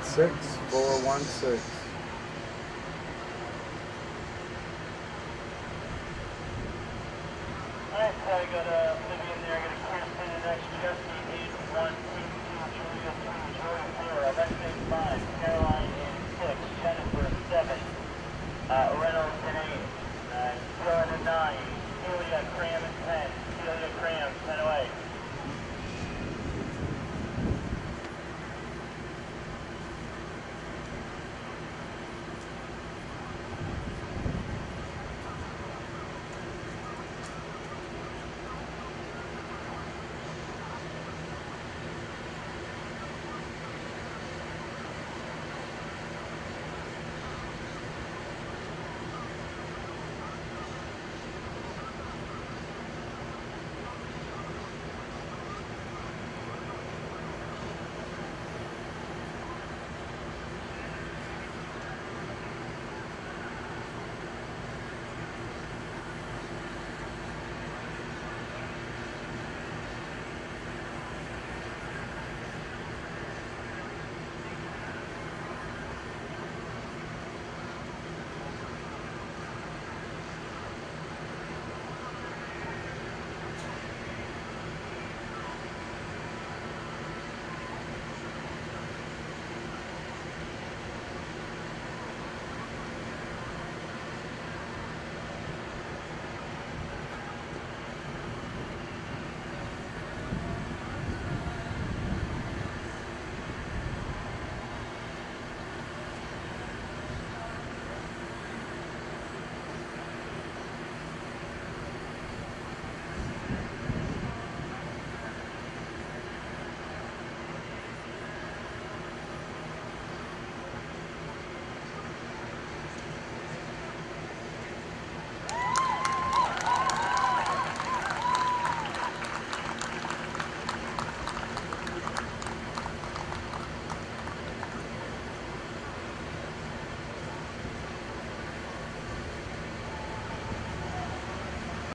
416, 416. Alright, so I got uh, a Vivian there, I got a Kirsten and next Chester.